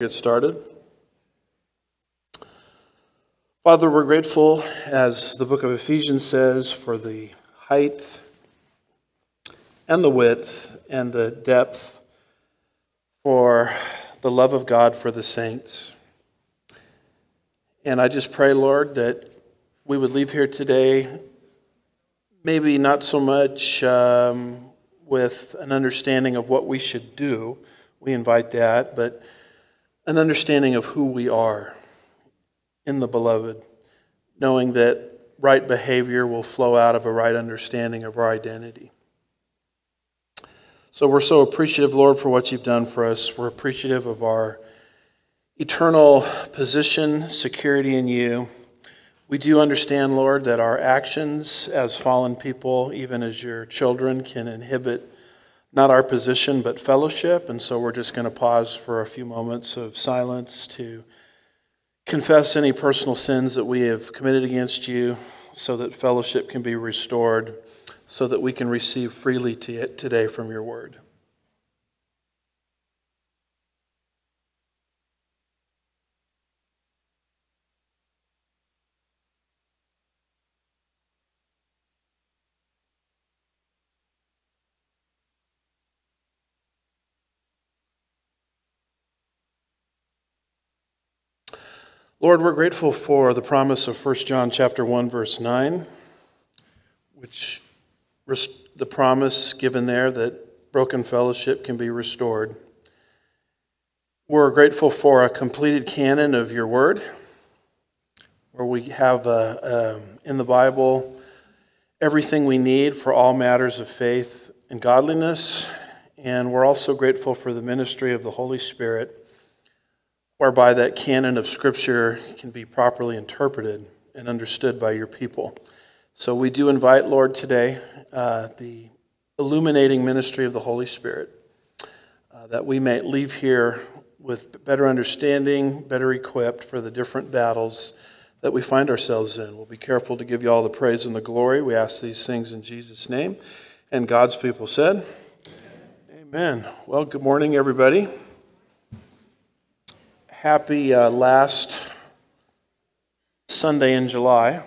Get started. Father, we're grateful, as the book of Ephesians says, for the height and the width and the depth, for the love of God for the saints. And I just pray, Lord, that we would leave here today, maybe not so much um, with an understanding of what we should do. We invite that, but an understanding of who we are in the beloved, knowing that right behavior will flow out of a right understanding of our identity. So we're so appreciative, Lord, for what you've done for us. We're appreciative of our eternal position, security in you. We do understand, Lord, that our actions as fallen people, even as your children, can inhibit not our position, but fellowship. And so we're just going to pause for a few moments of silence to confess any personal sins that we have committed against you so that fellowship can be restored, so that we can receive freely today from your word. Lord, we're grateful for the promise of 1 John chapter 1 verse 9, which the promise given there that broken fellowship can be restored. We're grateful for a completed canon of your word, where we have uh, um, in the Bible everything we need for all matters of faith and godliness. And we're also grateful for the ministry of the Holy Spirit whereby that canon of Scripture can be properly interpreted and understood by your people. So we do invite, Lord, today uh, the illuminating ministry of the Holy Spirit, uh, that we may leave here with better understanding, better equipped for the different battles that we find ourselves in. We'll be careful to give you all the praise and the glory. We ask these things in Jesus' name. And God's people said, Amen. Amen. Well, good morning, everybody happy uh, last Sunday in July.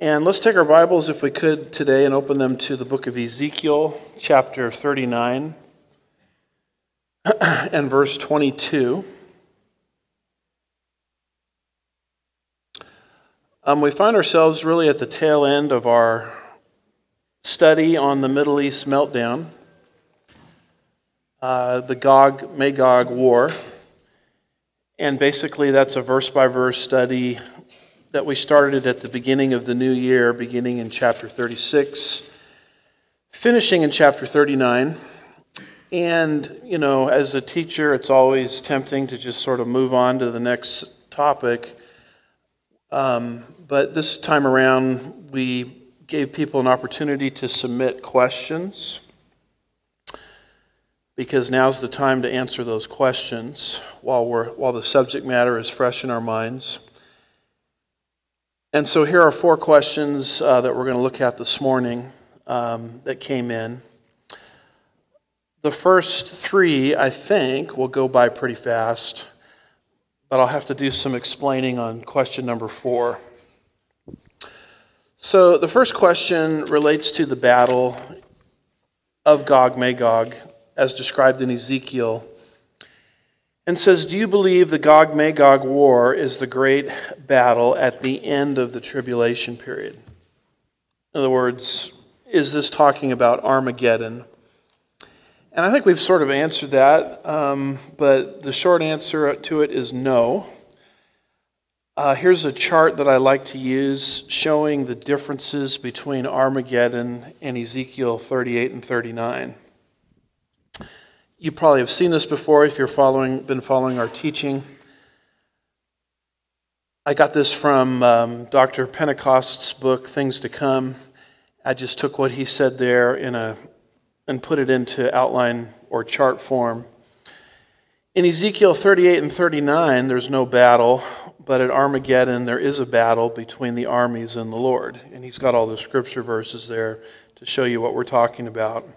And let's take our Bibles, if we could, today and open them to the book of Ezekiel, chapter 39 and verse 22. Um, we find ourselves really at the tail end of our study on the Middle East meltdown uh, the Gog Magog War. And basically, that's a verse by verse study that we started at the beginning of the new year, beginning in chapter 36, finishing in chapter 39. And, you know, as a teacher, it's always tempting to just sort of move on to the next topic. Um, but this time around, we gave people an opportunity to submit questions because now's the time to answer those questions while, we're, while the subject matter is fresh in our minds. And so here are four questions uh, that we're going to look at this morning um, that came in. The first three, I think, will go by pretty fast, but I'll have to do some explaining on question number four. So the first question relates to the battle of Gog Magog as described in Ezekiel, and says, Do you believe the Gog Magog war is the great battle at the end of the tribulation period? In other words, is this talking about Armageddon? And I think we've sort of answered that, um, but the short answer to it is no. Uh, here's a chart that I like to use showing the differences between Armageddon and Ezekiel 38 and 39. You probably have seen this before if you've following, been following our teaching. I got this from um, Dr. Pentecost's book, Things to Come. I just took what he said there in a, and put it into outline or chart form. In Ezekiel 38 and 39, there's no battle, but at Armageddon, there is a battle between the armies and the Lord. And he's got all the scripture verses there to show you what we're talking about.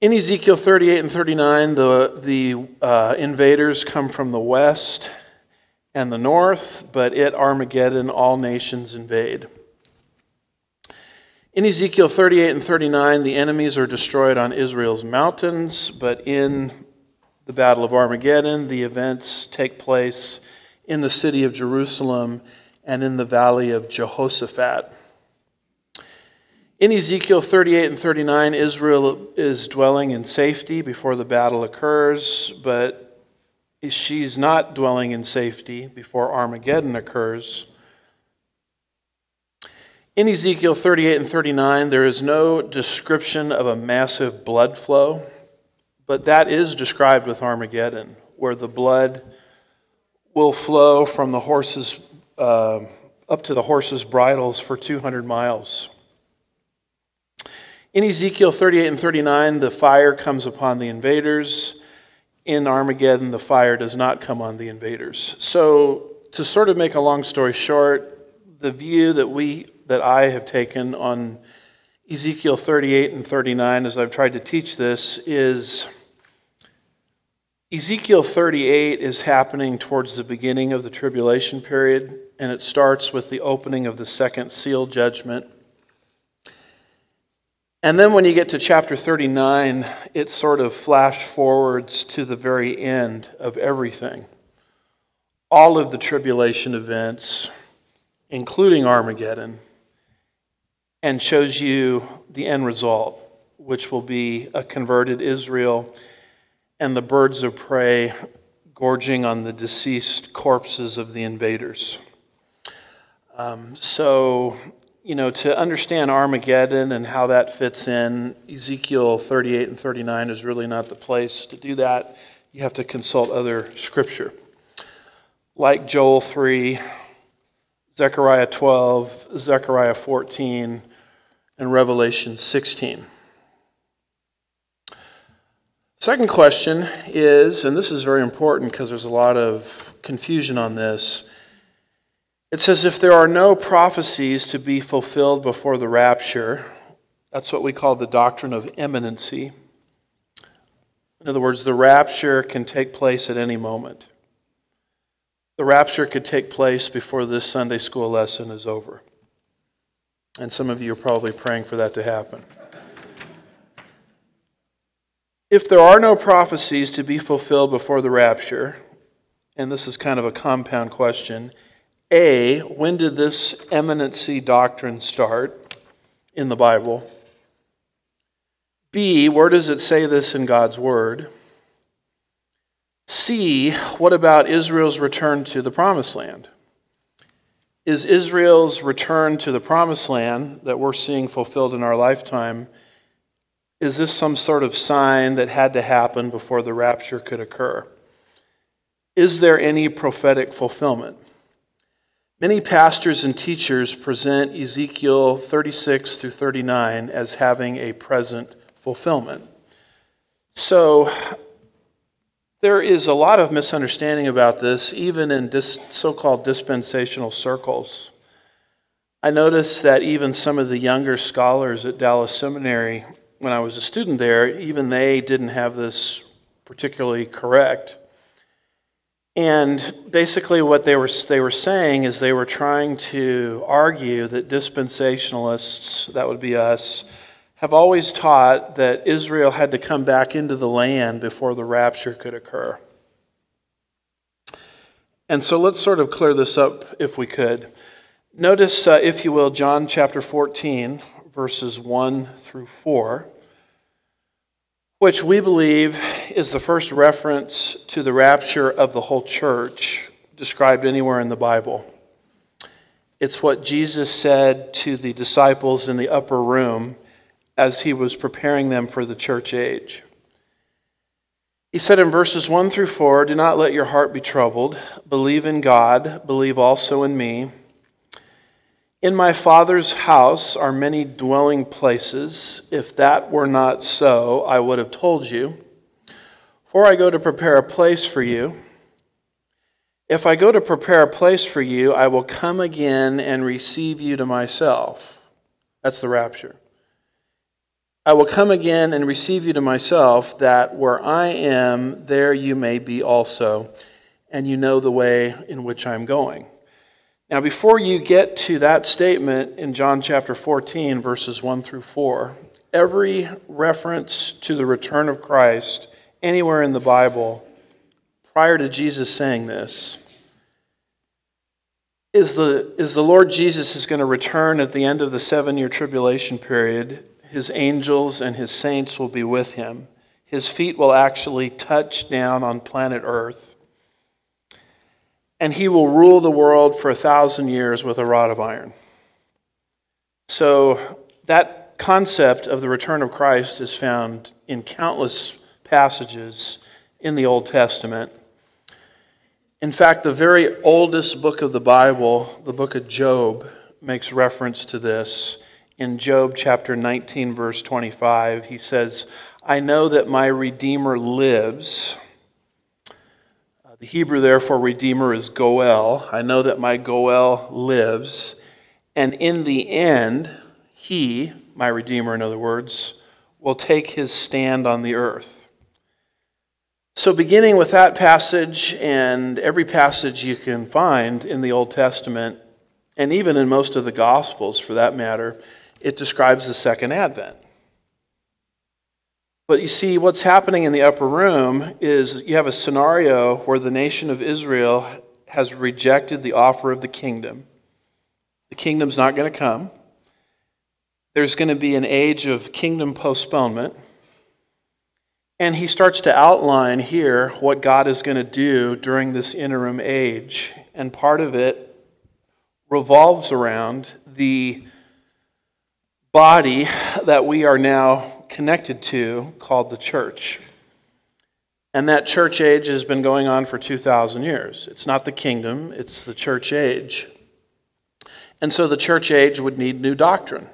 In Ezekiel 38 and 39, the, the uh, invaders come from the west and the north, but at Armageddon, all nations invade. In Ezekiel 38 and 39, the enemies are destroyed on Israel's mountains, but in the Battle of Armageddon, the events take place in the city of Jerusalem and in the valley of Jehoshaphat. In Ezekiel 38 and 39, Israel is dwelling in safety before the battle occurs, but she's not dwelling in safety before Armageddon occurs. In Ezekiel 38 and 39, there is no description of a massive blood flow, but that is described with Armageddon, where the blood will flow from the horses uh, up to the horses' bridles for 200 miles. In Ezekiel 38 and 39, the fire comes upon the invaders. In Armageddon, the fire does not come on the invaders. So, to sort of make a long story short, the view that we that I have taken on Ezekiel 38 and 39 as I've tried to teach this is Ezekiel 38 is happening towards the beginning of the tribulation period, and it starts with the opening of the second seal judgment and then when you get to chapter 39, it sort of flash forwards to the very end of everything. All of the tribulation events, including Armageddon, and shows you the end result, which will be a converted Israel and the birds of prey gorging on the deceased corpses of the invaders. Um, so you know, to understand Armageddon and how that fits in, Ezekiel 38 and 39 is really not the place to do that. You have to consult other scripture. Like Joel 3, Zechariah 12, Zechariah 14, and Revelation 16. Second question is, and this is very important because there's a lot of confusion on this it says, if there are no prophecies to be fulfilled before the rapture, that's what we call the doctrine of imminency. In other words, the rapture can take place at any moment. The rapture could take place before this Sunday school lesson is over. And some of you are probably praying for that to happen. If there are no prophecies to be fulfilled before the rapture, and this is kind of a compound question, a, when did this imminency doctrine start in the Bible? B, where does it say this in God's Word? C, what about Israel's return to the Promised Land? Is Israel's return to the Promised Land that we're seeing fulfilled in our lifetime, is this some sort of sign that had to happen before the rapture could occur? Is there any prophetic fulfillment? Many pastors and teachers present Ezekiel 36 through 39 as having a present fulfillment. So there is a lot of misunderstanding about this, even in so called dispensational circles. I noticed that even some of the younger scholars at Dallas Seminary, when I was a student there, even they didn't have this particularly correct. And basically, what they were, they were saying is they were trying to argue that dispensationalists, that would be us, have always taught that Israel had to come back into the land before the rapture could occur. And so let's sort of clear this up if we could. Notice, uh, if you will, John chapter 14, verses 1 through 4 which we believe is the first reference to the rapture of the whole church described anywhere in the Bible. It's what Jesus said to the disciples in the upper room as he was preparing them for the church age. He said in verses 1 through 4 Do not let your heart be troubled. Believe in God, believe also in me. In my Father's house are many dwelling places. If that were not so, I would have told you. For I go to prepare a place for you. If I go to prepare a place for you, I will come again and receive you to myself. That's the rapture. I will come again and receive you to myself, that where I am, there you may be also, and you know the way in which I'm going. Now, before you get to that statement in John chapter 14, verses 1 through 4, every reference to the return of Christ anywhere in the Bible prior to Jesus saying this is the, is the Lord Jesus is going to return at the end of the seven year tribulation period. His angels and his saints will be with him. His feet will actually touch down on planet Earth and he will rule the world for a thousand years with a rod of iron. So, that concept of the return of Christ is found in countless passages in the Old Testament. In fact, the very oldest book of the Bible, the book of Job, makes reference to this. In Job chapter 19, verse 25, he says, I know that my Redeemer lives the Hebrew therefore, redeemer is Goel. I know that my Goel lives. And in the end, he, my redeemer, in other words, will take his stand on the earth. So, beginning with that passage and every passage you can find in the Old Testament, and even in most of the Gospels for that matter, it describes the second advent. But you see, what's happening in the upper room is you have a scenario where the nation of Israel has rejected the offer of the kingdom. The kingdom's not going to come. There's going to be an age of kingdom postponement. And he starts to outline here what God is going to do during this interim age. And part of it revolves around the body that we are now connected to called the church. And that church age has been going on for 2,000 years. It's not the kingdom, it's the church age. And so the church age would need new doctrine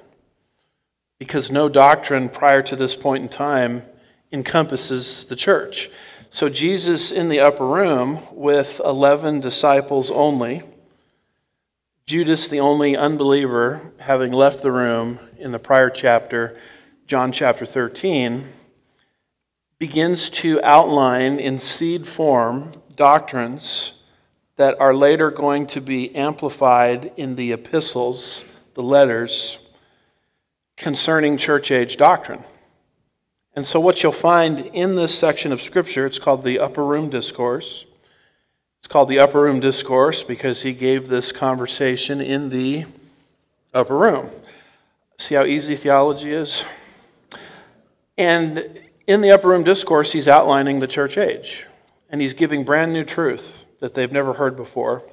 because no doctrine prior to this point in time encompasses the church. So Jesus in the upper room with 11 disciples only, Judas, the only unbeliever, having left the room in the prior chapter, John chapter 13, begins to outline in seed form doctrines that are later going to be amplified in the epistles, the letters, concerning church age doctrine. And so, what you'll find in this section of Scripture, it's called the Upper Room Discourse. It's called the Upper Room Discourse because he gave this conversation in the upper room. See how easy theology is? And in the upper room discourse, he's outlining the church age, and he's giving brand new truth that they've never heard before.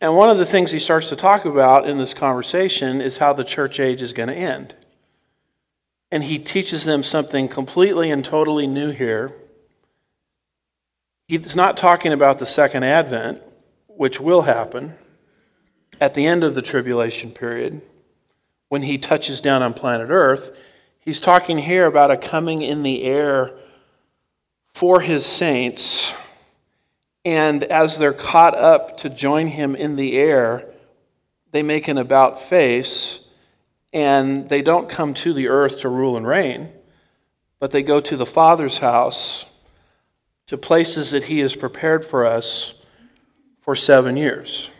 And one of the things he starts to talk about in this conversation is how the church age is going to end. And he teaches them something completely and totally new here. He's not talking about the second advent, which will happen at the end of the tribulation period when he touches down on planet Earth. He's talking here about a coming in the air for his saints. And as they're caught up to join him in the air, they make an about face and they don't come to the earth to rule and reign, but they go to the Father's house, to places that he has prepared for us for seven years.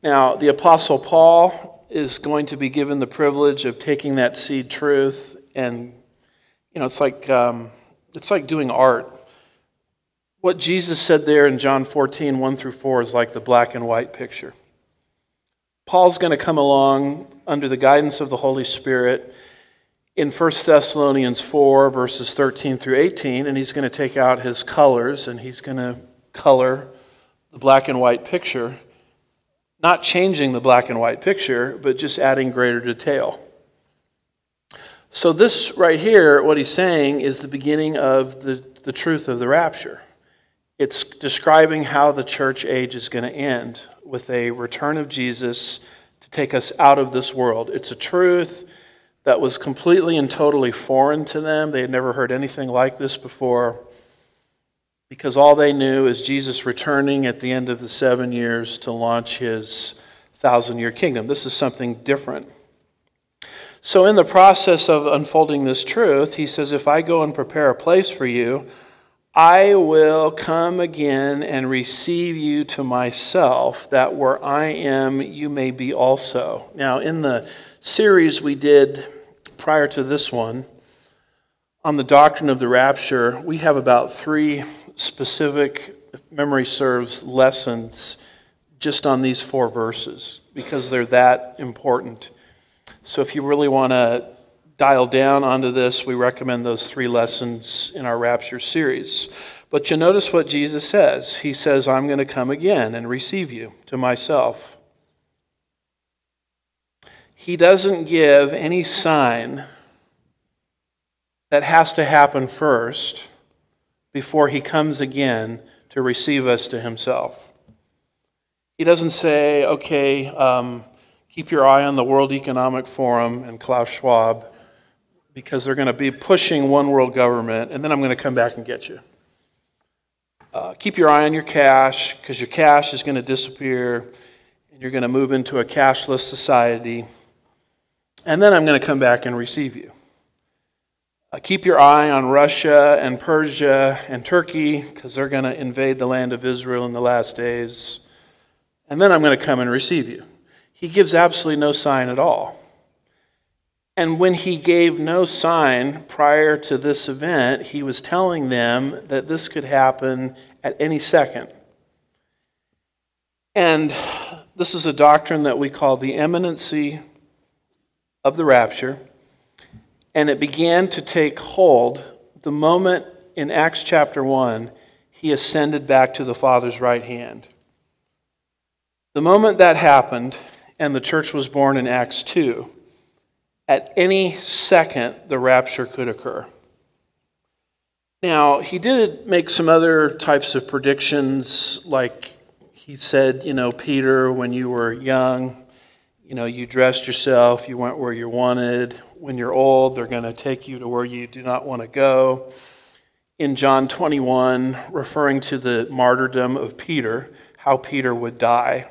Now, the Apostle Paul is going to be given the privilege of taking that seed truth and you know it's like um, it's like doing art. What jesus said there in john 14 1 through 4 is like the black and white picture. Paul's going to come along under the guidance of the holy spirit in 1 thessalonians 4 verses 13 through 18 and he's going to take out his colors and he's going to color the black and white picture not changing the black and white picture, but just adding greater detail. So, this right here, what he's saying, is the beginning of the, the truth of the rapture. It's describing how the church age is going to end with a return of Jesus to take us out of this world. It's a truth that was completely and totally foreign to them. They had never heard anything like this before because all they knew is Jesus returning at the end of the seven years to launch his thousand year kingdom. This is something different. So, in the process of unfolding this truth, he says, If I go and prepare a place for you, I will come again and receive you to myself, that where I am, you may be also. Now, in the series we did prior to this one on the doctrine of the rapture, we have about three specific, if memory serves, lessons just on these four verses because they're that important. So if you really want to dial down onto this, we recommend those three lessons in our Rapture series. But you notice what Jesus says. He says, I'm going to come again and receive you to myself. He doesn't give any sign that has to happen first before he comes again to receive us to himself. He doesn't say, okay, um, keep your eye on the World Economic Forum and Klaus Schwab because they're going to be pushing one world government, and then I'm going to come back and get you. Uh, keep your eye on your cash because your cash is going to disappear and you're going to move into a cashless society. And then I'm going to come back and receive you. Uh, keep your eye on Russia and Persia and Turkey because they're going to invade the land of Israel in the last days. And then I'm going to come and receive you. He gives absolutely no sign at all. And when he gave no sign prior to this event, he was telling them that this could happen at any second. And this is a doctrine that we call the imminency of the rapture. And it began to take hold the moment in Acts chapter 1 he ascended back to the Father's right hand. The moment that happened, and the church was born in Acts 2, at any second the rapture could occur. Now, he did make some other types of predictions, like he said, you know, Peter, when you were young, you know, you dressed yourself, you went where you wanted. When you're old, they're going to take you to where you do not want to go. In John 21, referring to the martyrdom of Peter, how Peter would die.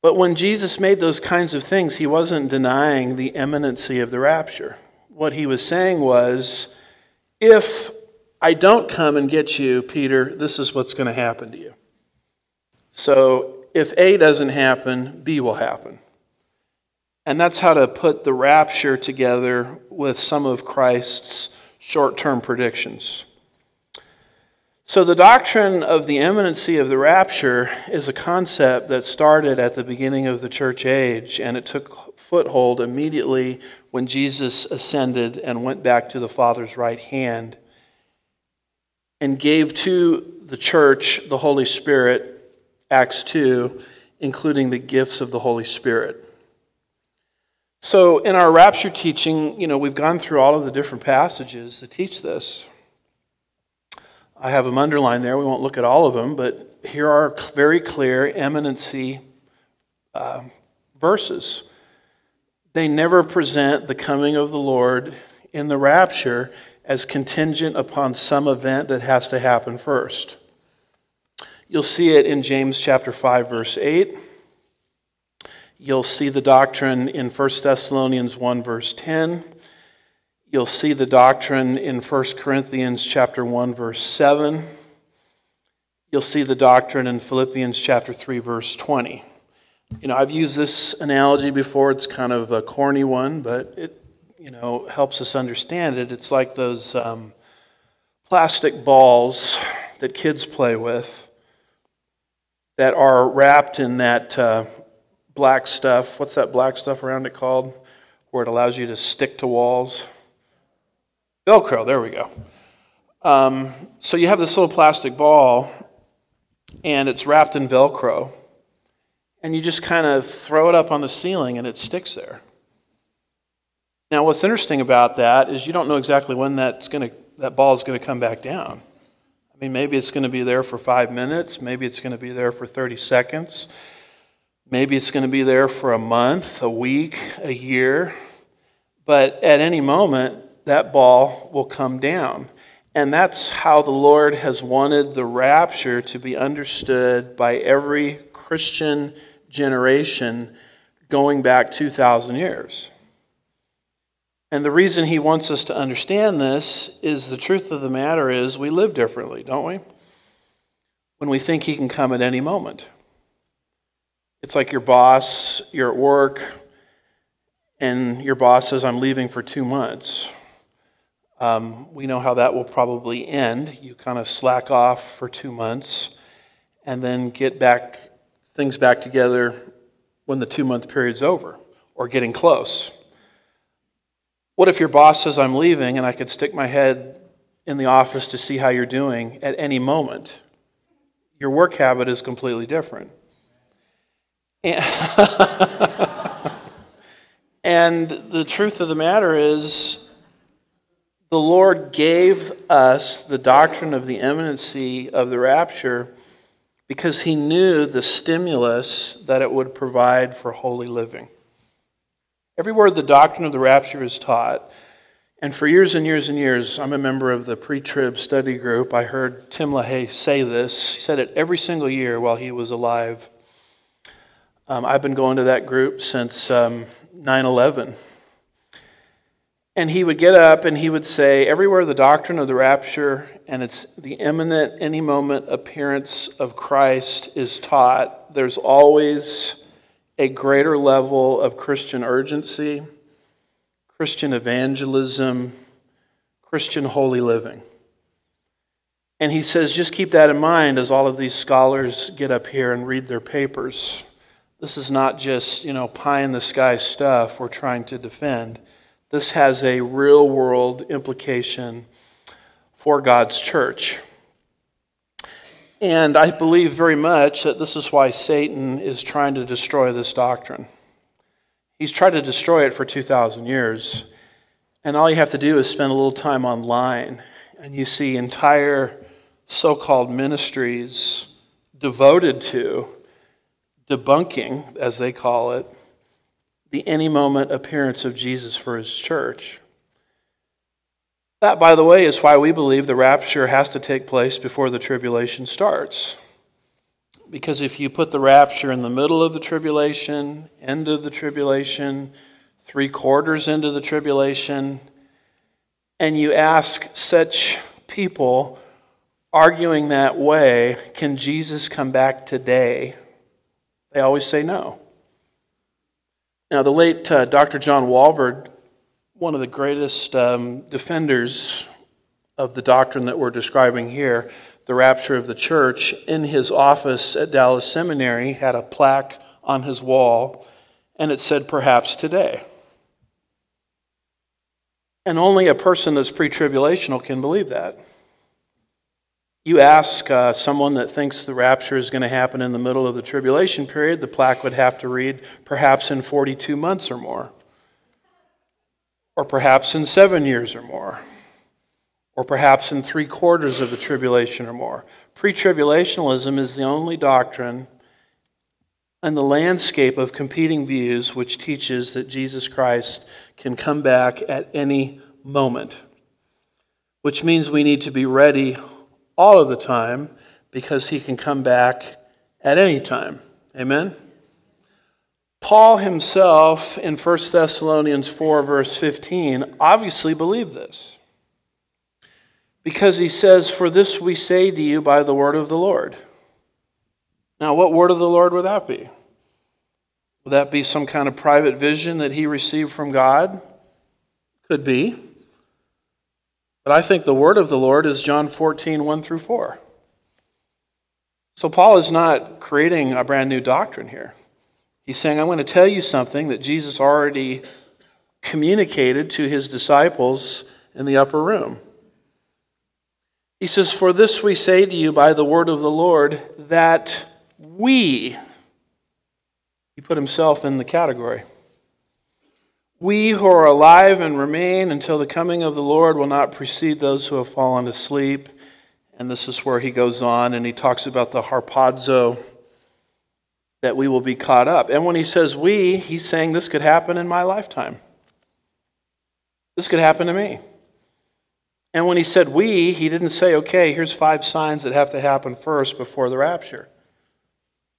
But when Jesus made those kinds of things, he wasn't denying the imminency of the rapture. What he was saying was, if I don't come and get you, Peter, this is what's going to happen to you. So if A doesn't happen, B will happen. And that's how to put the rapture together with some of Christ's short term predictions. So, the doctrine of the imminency of the rapture is a concept that started at the beginning of the church age, and it took foothold immediately when Jesus ascended and went back to the Father's right hand and gave to the church the Holy Spirit, Acts 2, including the gifts of the Holy Spirit. So, in our rapture teaching, you know, we've gone through all of the different passages that teach this. I have them underlined there. We won't look at all of them, but here are very clear imminency uh, verses. They never present the coming of the Lord in the rapture as contingent upon some event that has to happen first. You'll see it in James chapter 5 verse 8. You'll see the doctrine in 1 Thessalonians 1 verse 10. You'll see the doctrine in 1 Corinthians chapter 1 verse 7. You'll see the doctrine in Philippians chapter 3 verse 20. You know, I've used this analogy before. It's kind of a corny one, but it, you know, helps us understand it. It's like those um, plastic balls that kids play with that are wrapped in that uh, black stuff. What's that black stuff around it called? Where it allows you to stick to walls. Velcro, there we go. Um, so you have this little plastic ball, and it's wrapped in Velcro, and you just kind of throw it up on the ceiling, and it sticks there. Now, what's interesting about that is you don't know exactly when that's going to, that ball is going to come back down. I mean, maybe it's going to be there for five minutes, maybe it's going to be there for 30 seconds, maybe it's going to be there for a month, a week, a year. But at any moment, that ball will come down. And that's how the Lord has wanted the rapture to be understood by every Christian generation going back 2,000 years. And the reason he wants us to understand this is the truth of the matter is we live differently, don't we? When we think he can come at any moment. It's like your boss, you're at work, and your boss says, I'm leaving for two months. Um, we know how that will probably end. You kind of slack off for two months and then get back things back together when the two month period's over or getting close. What if your boss says, I'm leaving, and I could stick my head in the office to see how you're doing at any moment? Your work habit is completely different. And, the truth of the matter is, the Lord gave us the doctrine of the imminency of the rapture because he knew the stimulus that it would provide for holy living. Everywhere the doctrine of the rapture is taught, and for years and years and years, I'm a member of the pre trib study group. I heard Tim LaHaye say this. He said it every single year while he was alive. Um, I've been going to that group since um, 9 11. And he would get up and he would say, Everywhere the doctrine of the rapture and it's the imminent, any moment appearance of Christ is taught, there's always a greater level of Christian urgency, Christian evangelism, Christian holy living. And he says, just keep that in mind as all of these scholars get up here and read their papers. This is not just, you know, pie in the sky stuff we're trying to defend. This has a real world implication for God's church. And I believe very much that this is why Satan is trying to destroy this doctrine. He's tried to destroy it for 2,000 years. And all you have to do is spend a little time online, and you see entire so called ministries devoted to debunking, as they call it, the any moment appearance of Jesus for his church. That, by the way, is why we believe the rapture has to take place before the tribulation starts. Because if you put the rapture in the middle of the tribulation, end of the tribulation, three quarters into the tribulation, and you ask such people arguing that way, can Jesus come back today? They always say no. Now, the late uh, Dr. John Walvoord, one of the greatest um, defenders of the doctrine that we're describing here, the rapture of the church, in his office at Dallas Seminary, had a plaque on his wall, and it said, Perhaps today. And only a person that's pre tribulational can believe that. You ask uh, someone that thinks the rapture is going to happen in the middle of the tribulation period, the plaque would have to read perhaps in 42 months or more, or perhaps in seven years or more, or perhaps in three quarters of the tribulation or more. Pre tribulationalism is the only doctrine in the landscape of competing views which teaches that Jesus Christ can come back at any moment, which means we need to be ready all of the time because he can come back at any time. Amen? Paul himself in 1 Thessalonians 4, verse 15, obviously believed this. Because he says, For this we say to you by the word of the Lord. Now, what word of the Lord would that be? Would that be some kind of private vision that he received from God? Could be. But I think the word of the Lord is John 14, 1 through 4. So Paul is not creating a brand new doctrine here. He's saying, I'm going to tell you something that Jesus already communicated to his disciples in the upper room. He says, For this we say to you by the word of the Lord, that we, he put himself in the category, we who are alive and remain until the coming of the Lord will not precede those who have fallen asleep. And this is where he goes on and he talks about the harpazo that we will be caught up. And when he says we, he's saying this could happen in my lifetime. This could happen to me. And when he said we, he didn't say, okay, here's five signs that have to happen first before the rapture.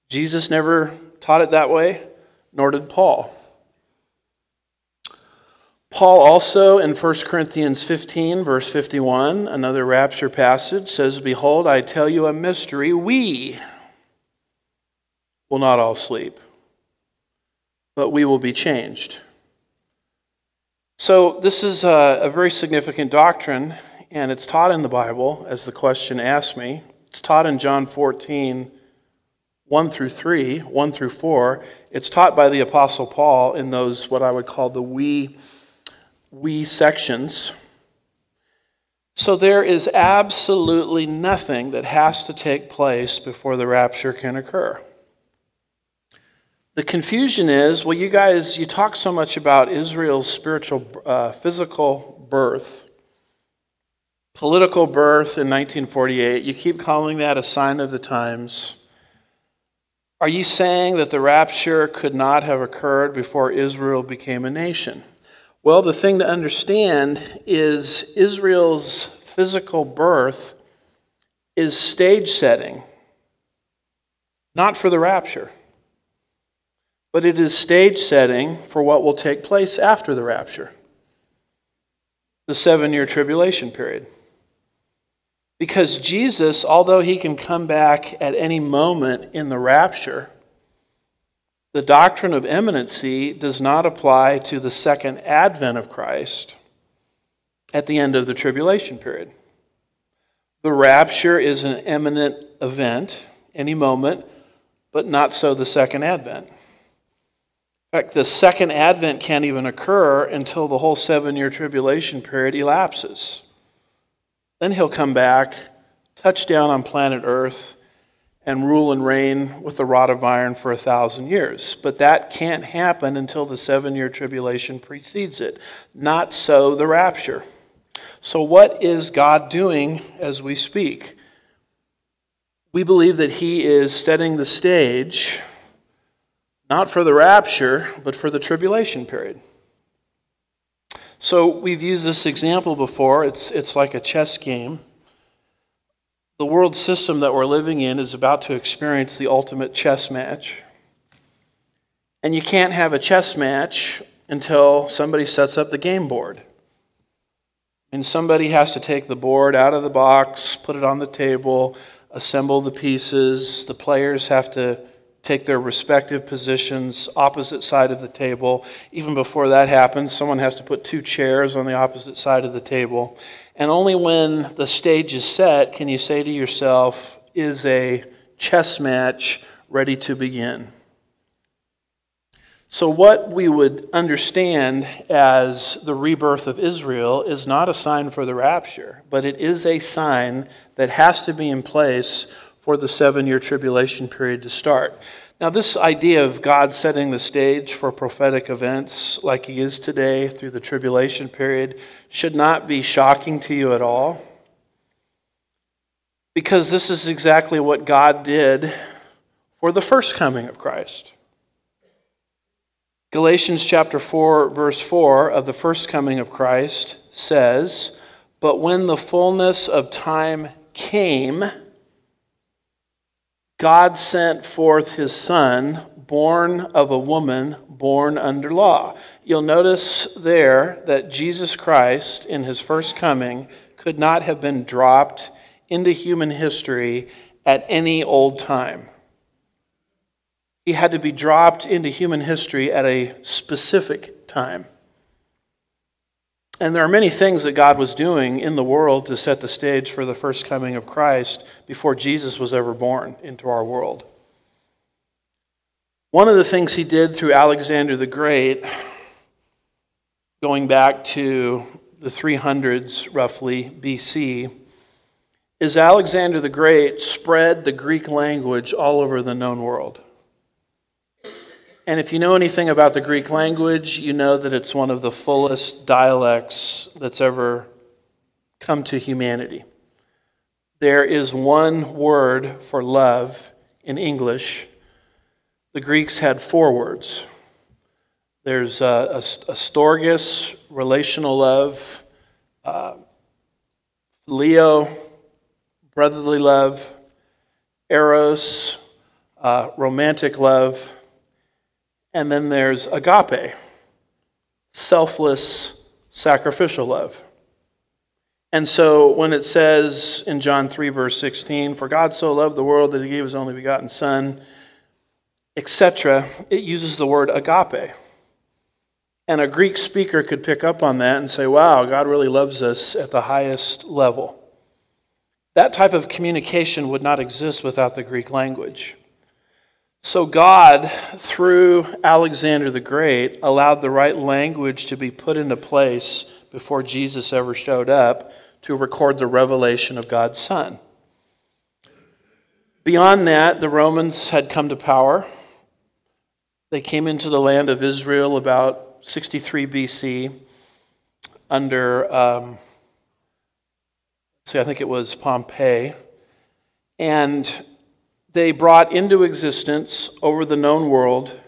Jesus never taught it that way, nor did Paul. Paul also in 1 Corinthians 15, verse 51, another rapture passage, says, Behold, I tell you a mystery. We will not all sleep, but we will be changed. So, this is a, a, very significant doctrine, and it's taught in the Bible, as the question asked me. It's taught in John 14, 1 through 3, 1 through 4. It's taught by the Apostle Paul in those, what I would call the we we sections. So there is absolutely nothing that has to take place before the rapture can occur. The confusion is well, you guys, you talk so much about Israel's spiritual, uh, physical birth, political birth in 1948. You keep calling that a sign of the times. Are you saying that the rapture could not have occurred before Israel became a nation? Well, the thing to understand is Israel's physical birth is stage setting, not for the rapture, but it is stage setting for what will take place after the rapture the seven year tribulation period. Because Jesus, although he can come back at any moment in the rapture, the doctrine of imminency does not apply to the second advent of Christ at the end of the tribulation period. The rapture is an imminent event, any moment, but not so the second advent. In fact, the second advent can't even occur until the whole seven year tribulation period elapses. Then he'll come back, touch down on planet Earth, and rule and reign with the rod of iron for a thousand years. But that can't happen until the seven year tribulation precedes it. Not so the rapture. So, what is God doing as we speak? We believe that He is setting the stage not for the rapture, but for the tribulation period. So, we've used this example before. It's, it's like a chess game. The world system that we're living in is about to experience the ultimate chess match. And you can't have a chess match until somebody sets up the game board. And somebody has to take the board out of the box, put it on the table, assemble the pieces. The players have to take their respective positions opposite side of the table. Even before that happens, someone has to put two chairs on the opposite side of the table. And only when the stage is set can you say to yourself, is a chess match ready to begin? So, what we would understand as the rebirth of Israel is not a sign for the rapture, but it is a sign that has to be in place for the seven year tribulation period to start. Now, this idea of God setting the stage for prophetic events like He is today through the tribulation period should not be shocking to you at all. Because this is exactly what God did for the first coming of Christ. Galatians chapter 4, verse 4 of the first coming of Christ says, But when the fullness of time came, God sent forth his son, born of a woman, born under law. You'll notice there that Jesus Christ, in his first coming, could not have been dropped into human history at any old time. He had to be dropped into human history at a specific time. And there are many things that God was doing in the world to set the stage for the first coming of Christ before Jesus was ever born into our world. One of the things he did through Alexander the Great, going back to the 300s roughly BC, is Alexander the Great spread the Greek language all over the known world. And if you know anything about the Greek language, you know that it's one of the fullest dialects that's ever come to humanity. There is one word for love in English. The Greeks had four words. There's a, a, a storgis, relational love, uh, Leo, brotherly love, eros, uh, romantic love, and then there's agape, selfless sacrificial love. And so when it says in John 3, verse 16, For God so loved the world that he gave his only begotten Son, etc., it uses the word agape. And a Greek speaker could pick up on that and say, Wow, God really loves us at the highest level. That type of communication would not exist without the Greek language. So, God, through Alexander the Great, allowed the right language to be put into place before Jesus ever showed up to record the revelation of God's Son. Beyond that, the Romans had come to power. They came into the land of Israel about 63 BC under, um, see, I think it was Pompey. And they brought into existence over the known world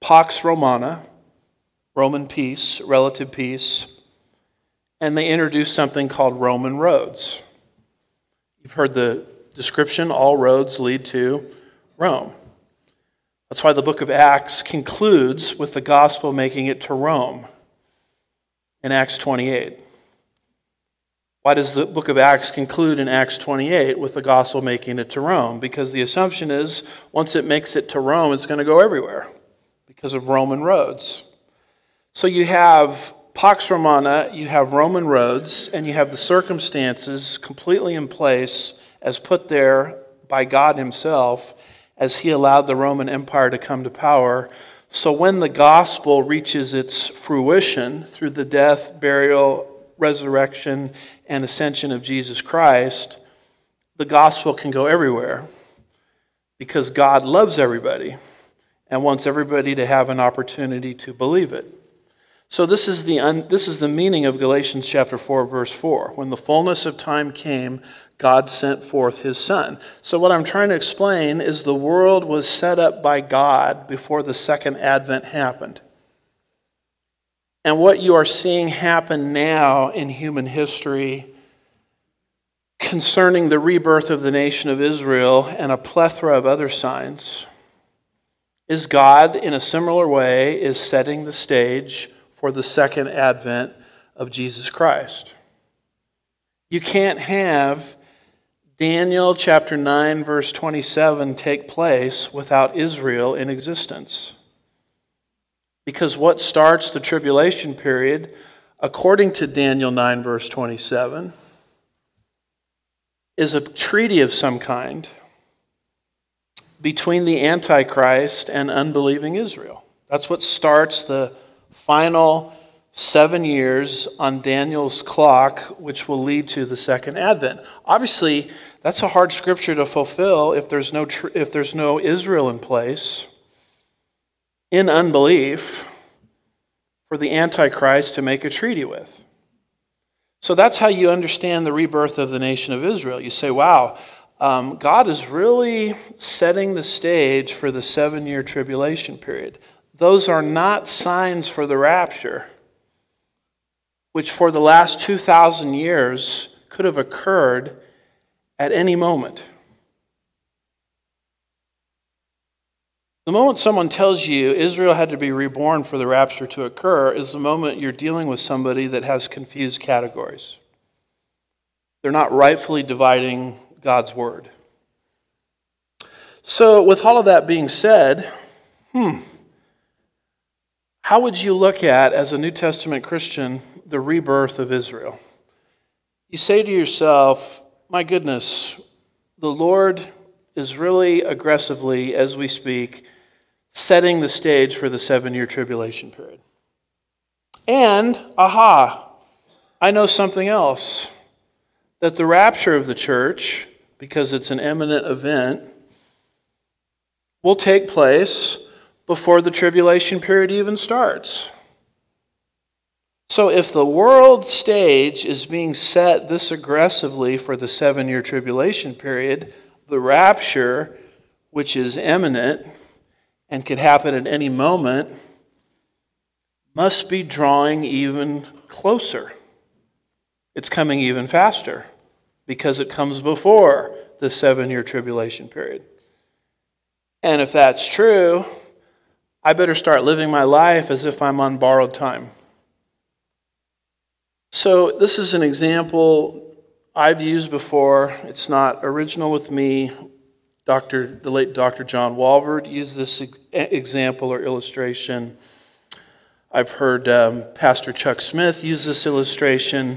Pax Romana, Roman peace, relative peace and they introduced something called Roman roads. You've heard the description all roads lead to Rome. That's why the book of Acts concludes with the gospel making it to Rome in Acts 28. Why does the book of Acts conclude in Acts 28 with the gospel making it to Rome? Because the assumption is once it makes it to Rome, it's going to go everywhere because of Roman roads. So you have Pax Romana, you have Roman roads, and you have the circumstances completely in place as put there by God Himself as He allowed the Roman Empire to come to power. So when the gospel reaches its fruition through the death, burial, resurrection, and ascension of Jesus Christ, the gospel can go everywhere because God loves everybody and wants everybody to have an opportunity to believe it. So this is the un, this is the meaning of Galatians chapter 4 verse 4. When the fullness of time came, God sent forth his son. So what I'm trying to explain is the world was set up by God before the second advent happened. And what you are seeing happen now in human history concerning the rebirth of the nation of Israel and a plethora of other signs is God in a similar way is setting the stage for the second advent of Jesus Christ. You can't have Daniel chapter 9, verse 27 take place without Israel in existence. Because what starts the tribulation period, according to Daniel 9, verse 27, is a treaty of some kind between the Antichrist and unbelieving Israel. That's what starts the final seven years on Daniel's clock, which will lead to the second advent. Obviously, that's a hard scripture to fulfill if there's no, tr- if there's no Israel in place in unbelief for the Antichrist to make a treaty with. So that's how you understand the rebirth of the nation of Israel. You say, wow, um, God is really setting the stage for the seven year tribulation period. Those are not signs for the rapture, which for the last 2,000 years could have occurred at any moment. The moment someone tells you Israel had to be reborn for the rapture to occur is the moment you're dealing with somebody that has confused categories. They're not rightfully dividing God's word. So, with all of that being said, hmm, how would you look at, as a New Testament Christian, the rebirth of Israel? You say to yourself, my goodness, the Lord is really aggressively, as we speak, setting the stage for the seven year tribulation period. And, aha, I know something else that the rapture of the church, because it's an imminent event, will take place before the tribulation period even starts. So, if the world stage is being set this aggressively for the seven year tribulation period, the rapture, which is imminent and could happen at any moment, must be drawing even closer. It's coming even faster because it comes before the seven year tribulation period. And if that's true, I better start living my life as if I'm on borrowed time. So, this is an example I've used before. It's not original with me. Dr. The late Dr. John Walvoord used this example or illustration. I've heard um, Pastor Chuck Smith use this illustration.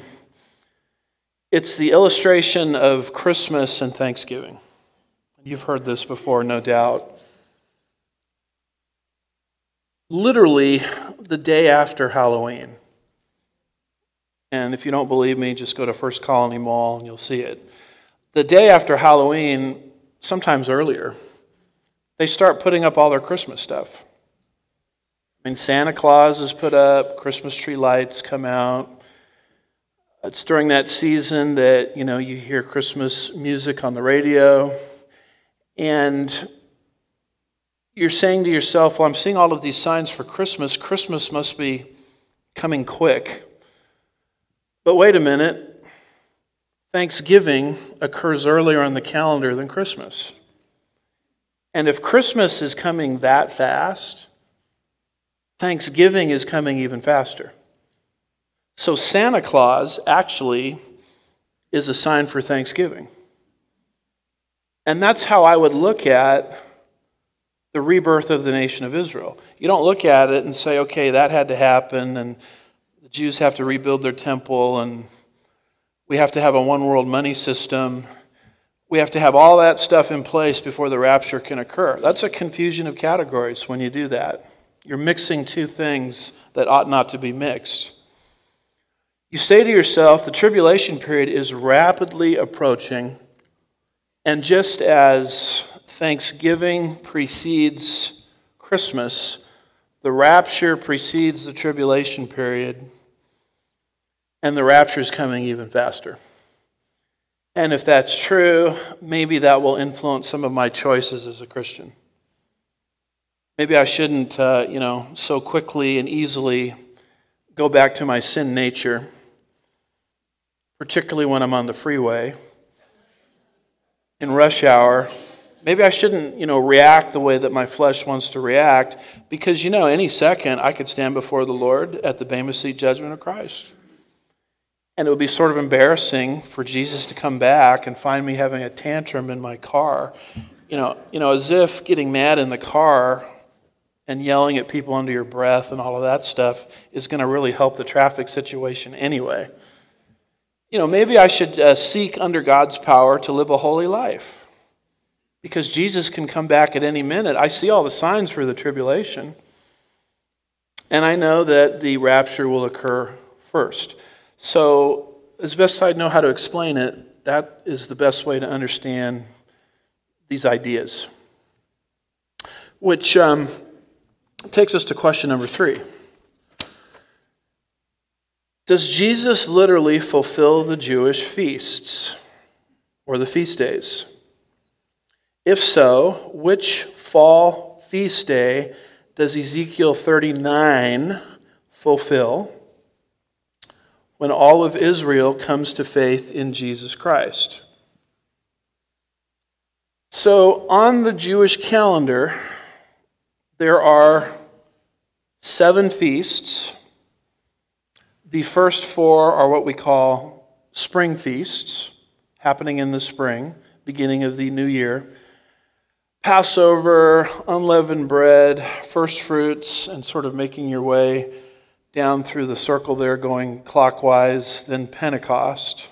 It's the illustration of Christmas and Thanksgiving. You've heard this before, no doubt. Literally, the day after Halloween. And if you don't believe me, just go to First Colony Mall and you'll see it. The day after Halloween, sometimes earlier, they start putting up all their Christmas stuff. I mean, Santa Claus is put up, Christmas tree lights come out. It's during that season that, you know, you hear Christmas music on the radio. And you're saying to yourself, well, I'm seeing all of these signs for Christmas. Christmas must be coming quick. But wait a minute. Thanksgiving occurs earlier on the calendar than Christmas. And if Christmas is coming that fast, Thanksgiving is coming even faster. So Santa Claus actually is a sign for Thanksgiving. And that's how I would look at the rebirth of the nation of Israel. You don't look at it and say, okay, that had to happen, and the Jews have to rebuild their temple, and we have to have a one world money system. We have to have all that stuff in place before the rapture can occur. That's a confusion of categories when you do that. You're mixing two things that ought not to be mixed. You say to yourself, the tribulation period is rapidly approaching, and just as Thanksgiving precedes Christmas, the rapture precedes the tribulation period, and the rapture is coming even faster. And if that's true, maybe that will influence some of my choices as a Christian. Maybe I shouldn't, uh, you know, so quickly and easily go back to my sin nature particularly when I'm on the freeway in rush hour. Maybe I shouldn't, you know, react the way that my flesh wants to react because, you know, any second I could stand before the Lord at the Bema Seat judgment of Christ. And it would be sort of embarrassing for Jesus to come back and find me having a tantrum in my car. You know, you know, as if getting mad in the car and yelling at people under your breath and all of that stuff is going to really help the traffic situation anyway you know, maybe I should uh, seek under God's power to live a holy life. Because Jesus can come back at any minute. I see all the signs for the tribulation. And I know that the rapture will occur first. So, as best I know how to explain it, that is the best way to understand these ideas. Which um, takes us to question number three. Does Jesus literally fulfill the Jewish feasts or the feast days? If so, which fall feast day does Ezekiel 39 fulfill when all of Israel comes to faith in Jesus Christ? So, on the Jewish calendar, there are seven feasts the first four are what we call spring feasts, happening in the spring, beginning of the new year. Passover, unleavened bread, first fruits, and sort of making your way down through the circle there, going clockwise, then Pentecost.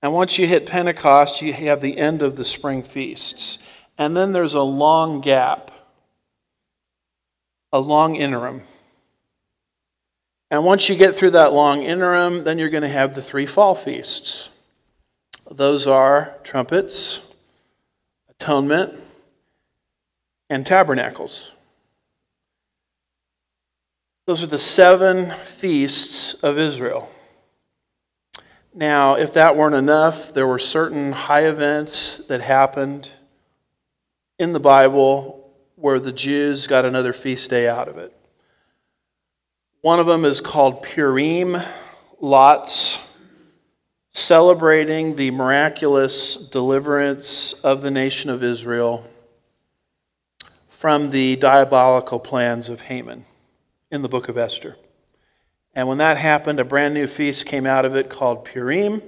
And once you hit Pentecost, you have the end of the spring feasts. And then there's a long gap, a long interim. And once you get through that long interim, then you're going to have the three fall feasts. Those are trumpets, atonement, and tabernacles. Those are the seven feasts of Israel. Now, if that weren't enough, there were certain high events that happened in the Bible where the Jews got another feast day out of it. One of them is called Purim, lots, celebrating the miraculous deliverance of the nation of Israel from the diabolical plans of Haman in the book of Esther. And when that happened, a brand new feast came out of it called Purim.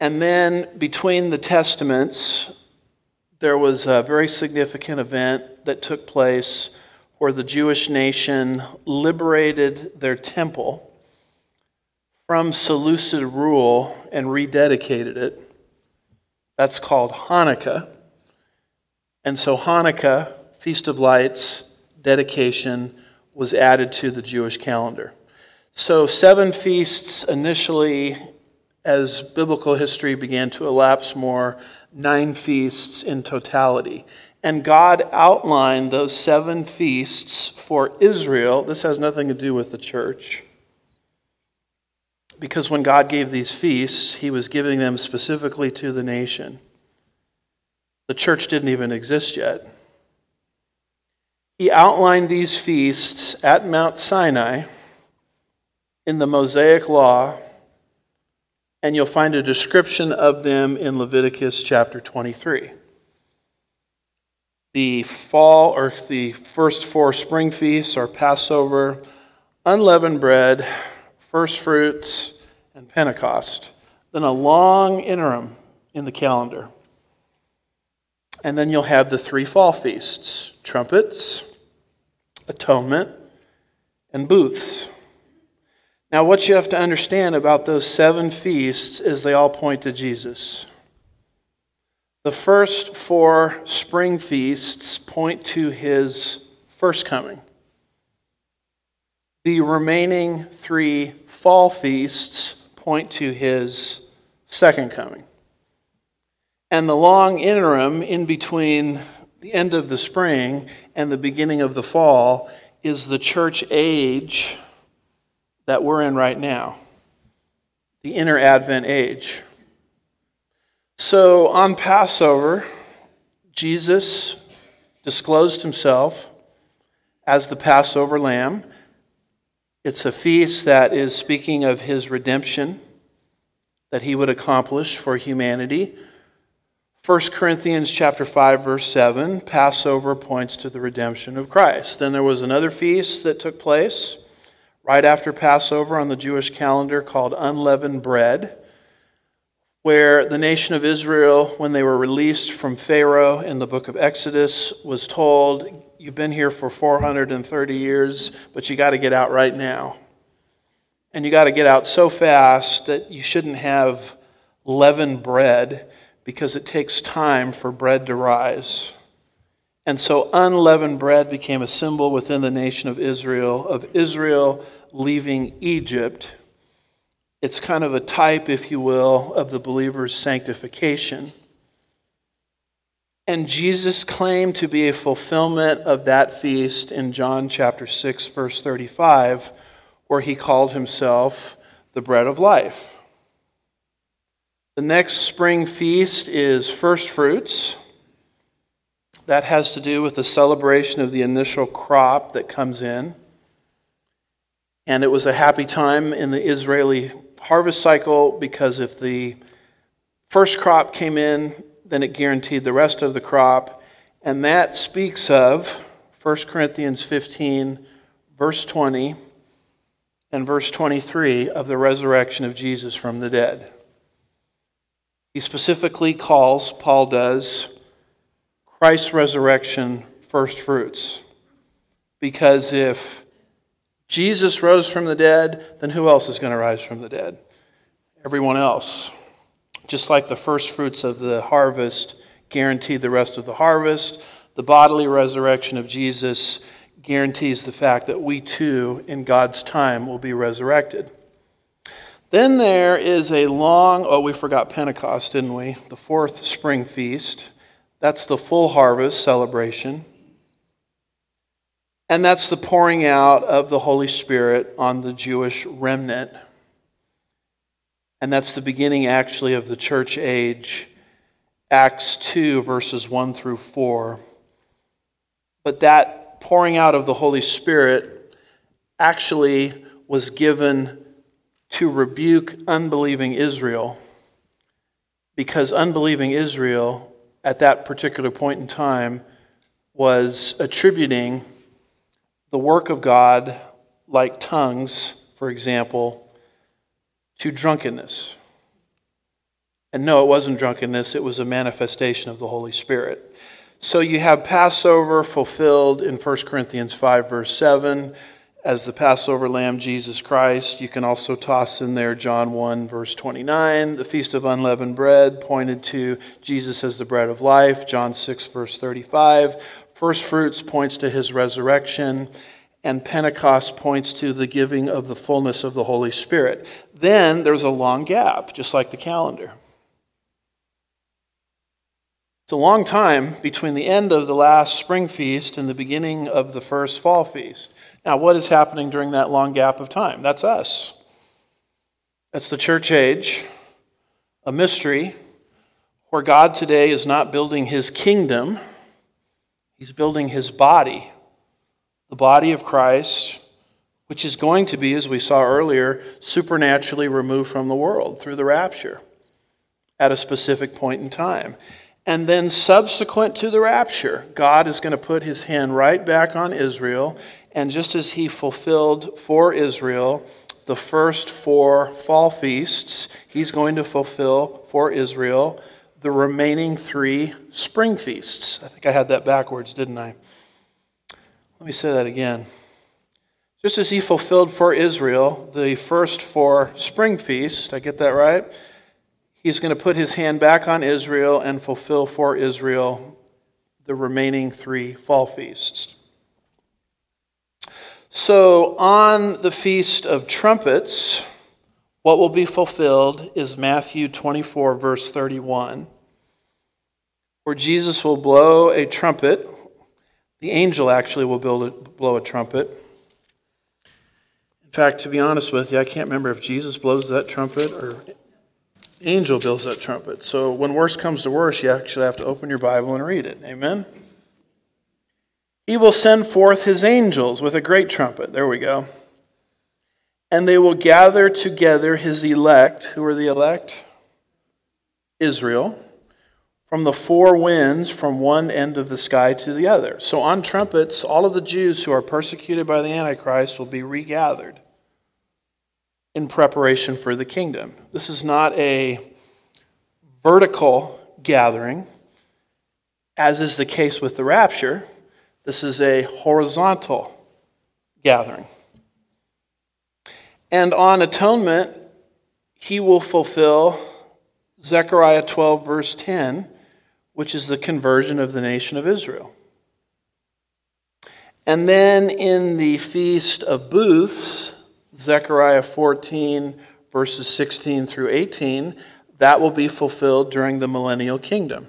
And then between the Testaments, there was a very significant event that took place where the Jewish nation liberated their temple from Seleucid rule and rededicated it. That's called Hanukkah. And so Hanukkah, Feast of Lights, dedication, was added to the Jewish calendar. So, seven feasts initially, as biblical history began to elapse more, nine feasts in totality. And God outlined those seven feasts for Israel. This has nothing to do with the church. Because when God gave these feasts, he was giving them specifically to the nation. The church didn't even exist yet. He outlined these feasts at Mount Sinai in the Mosaic Law, and you'll find a description of them in Leviticus chapter 23. The fall or the first four spring feasts are Passover, unleavened bread, first fruits, and Pentecost. Then a long interim in the calendar. And then you'll have the three fall feasts trumpets, atonement, and booths. Now, what you have to understand about those seven feasts is they all point to Jesus. The first four spring feasts point to his first coming. The remaining three fall feasts point to his second coming. And the long interim in between the end of the spring and the beginning of the fall is the church age that we're in right now, the inter-Advent age. So on Passover, Jesus disclosed himself as the Passover lamb. It's a feast that is speaking of his redemption that he would accomplish for humanity. 1 Corinthians chapter 5 verse 7 Passover points to the redemption of Christ. Then there was another feast that took place right after Passover on the Jewish calendar called unleavened bread where the nation of Israel when they were released from Pharaoh in the book of Exodus was told You've been here for 430 years, but you got to get out right now. And you got to get out so fast that you shouldn't have leavened bread because it takes time for bread to rise. And so unleavened bread became a symbol within the nation of Israel, of Israel leaving Egypt. It's kind of a type, if you will, of the believer's sanctification. And Jesus claimed to be a fulfillment of that feast in John chapter 6, verse 35, where he called himself the bread of life. The next spring feast is first fruits. That has to do with the celebration of the initial crop that comes in. And it was a happy time in the Israeli harvest cycle because if the first crop came in then it guaranteed the rest of the crop. And that speaks of 1 Corinthians 15, verse 20, and verse 23 of the resurrection of Jesus from the dead. He specifically calls, Paul does, Christ's resurrection first fruits. Because if Jesus rose from the dead, then who else is going to rise from the dead? Everyone else. Just like the first fruits of the harvest guaranteed the rest of the harvest, the bodily resurrection of Jesus guarantees the fact that we too, in God's time, will be resurrected. Then there is a long, oh, we forgot Pentecost, didn't we? The fourth spring feast. That's the full harvest celebration. And that's the pouring out of the Holy Spirit on the Jewish remnant and that's the beginning, actually, of the church age, Acts 2, verses 1 through 4. But that pouring out of the Holy Spirit actually was given to rebuke unbelieving Israel because unbelieving Israel at that particular point in time was attributing the work of God, like tongues, for example, to drunkenness. And no, it wasn't drunkenness, it was a manifestation of the Holy Spirit. So you have Passover fulfilled in 1 Corinthians 5, verse 7, as the Passover lamb, Jesus Christ. You can also toss in there John 1, verse 29. The Feast of Unleavened Bread pointed to Jesus as the bread of life. John 6, verse 35. First fruits points to his resurrection and Pentecost points to the giving of the fullness of the Holy Spirit. Then there's a long gap, just like the calendar. It's a long time between the end of the last spring feast and the beginning of the first fall feast. Now, what is happening during that long gap of time? That's us. That's the church age, a mystery where God today is not building his kingdom, he's building his body the body of Christ, which is going to be, as we saw earlier, supernaturally removed from the world through the rapture at a specific point in time. And then, subsequent to the rapture, God is going to put his hand right back on Israel. And just as he fulfilled for Israel the first four fall feasts, he's going to fulfill for Israel the remaining three spring feasts. I think I had that backwards, didn't I? Let me say that again. Just as he fulfilled for Israel the first four spring feasts, I get that right? He's going to put his hand back on Israel and fulfill for Israel the remaining three fall feasts. So, on the Feast of Trumpets, what will be fulfilled is Matthew 24, verse 31, where Jesus will blow a trumpet the angel actually will blow a trumpet. In fact, to be honest with you, I can't remember if Jesus blows that trumpet or angel blows that trumpet. So when worse comes to worse, you actually have to open your Bible and read it. Amen? He will send forth his angels with a great trumpet. There we go. And they will gather together his elect. Who are the elect? Israel from the four winds from one end of the sky to the other. So on trumpets, all of the Jews who are persecuted by the Antichrist will be regathered in preparation for the kingdom. This is not a vertical gathering, as is the case with the rapture. This is a horizontal gathering. And on atonement, he will fulfill Zechariah 12, verse 10 which is the conversion of the nation of Israel. And then in the Feast of Booths, Zechariah 14, verses 16 through 18, that will be fulfilled during the millennial kingdom.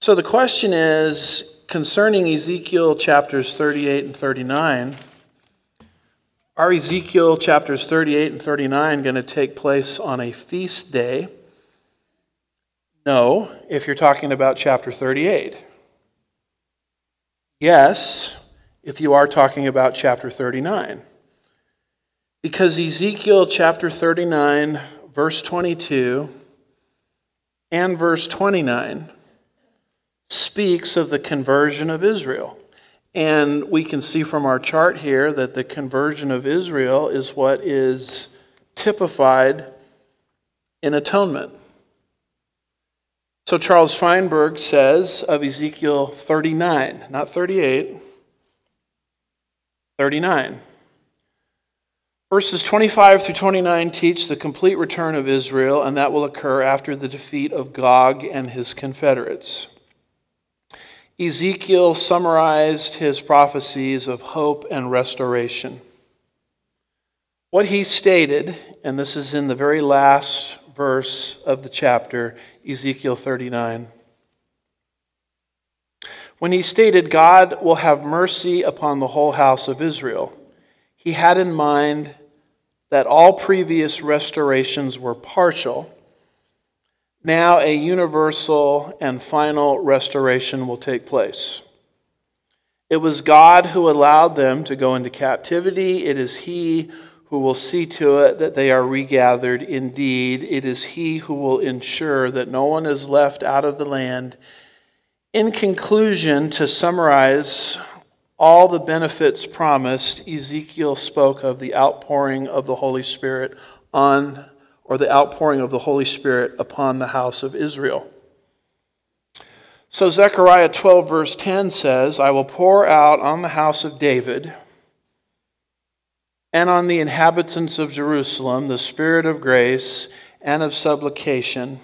So the question is concerning Ezekiel chapters 38 and 39, are Ezekiel chapters 38 and 39 going to take place on a feast day? No, if you're talking about chapter 38. Yes, if you are talking about chapter 39. Because Ezekiel chapter 39, verse 22 and verse 29 speaks of the conversion of Israel. And we can see from our chart here that the conversion of Israel is what is typified in atonement. So Charles Feinberg says of Ezekiel 39, not 38, 39. Verses 25 through 29 teach the complete return of Israel, and that will occur after the defeat of Gog and his confederates. Ezekiel summarized his prophecies of hope and restoration. What he stated, and this is in the very last verse of the chapter, Ezekiel 39. When he stated, God will have mercy upon the whole house of Israel, he had in mind that all previous restorations were partial. Now, a universal and final restoration will take place. It was God who allowed them to go into captivity. It is He who will see to it that they are regathered. Indeed, it is he who will ensure that no one is left out of the land. In conclusion, to summarize all the benefits promised, Ezekiel spoke of the outpouring of the Holy Spirit on, or the outpouring of the Holy Spirit upon the house of Israel. So Zechariah 12, verse 10 says, I will pour out on the house of David and on the inhabitants of Jerusalem the spirit of grace and of supplication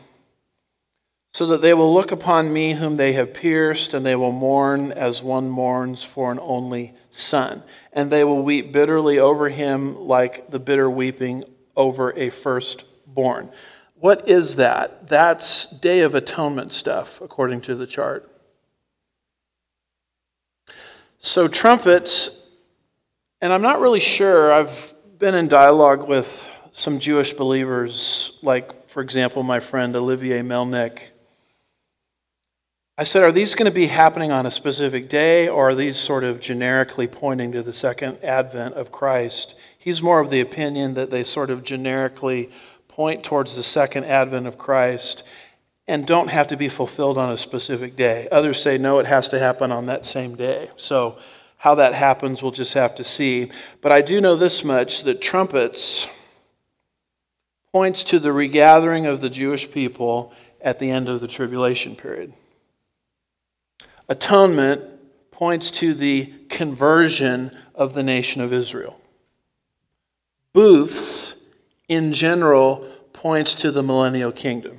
so that they will look upon me whom they have pierced, and they will mourn as one mourns for an only son. And they will weep bitterly over him like the bitter weeping over a firstborn. What is that? That's Day of Atonement stuff, according to the chart. So, trumpets, and I'm not really sure, I've been in dialogue with some Jewish believers, like, for example, my friend Olivier Melnick I said, are these going to be happening on a specific day, or are these sort of generically pointing to the second advent of Christ? He's more of the opinion that they sort of generically point towards the second advent of Christ and don't have to be fulfilled on a specific day. Others say, no, it has to happen on that same day. So, how that happens, we'll just have to see. But I do know this much that trumpets points to the regathering of the Jewish people at the end of the tribulation period. Atonement points to the conversion of the nation of Israel. Booths, in general, points to the millennial kingdom.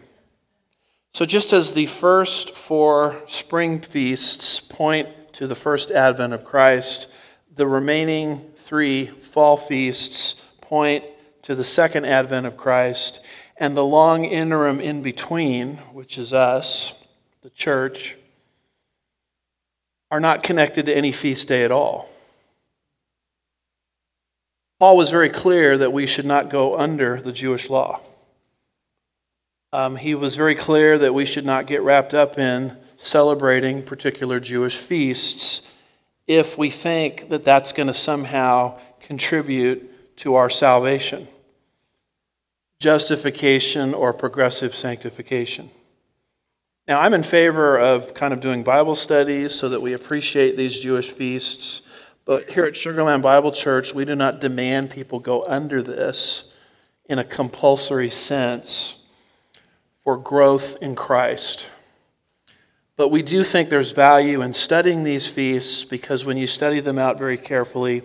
So, just as the first four spring feasts point to the first advent of Christ, the remaining three fall feasts point to the second advent of Christ, and the long interim in between, which is us, the church, are not connected to any feast day at all. Paul was very clear that we should not go under the Jewish law. Um, he was very clear that we should not get wrapped up in celebrating particular Jewish feasts if we think that that's going to somehow contribute to our salvation, justification, or progressive sanctification. Now, I'm in favor of kind of doing Bible studies so that we appreciate these Jewish feasts. But here at Sugar Land Bible Church, we do not demand people go under this in a compulsory sense for growth in Christ. But we do think there's value in studying these feasts because when you study them out very carefully,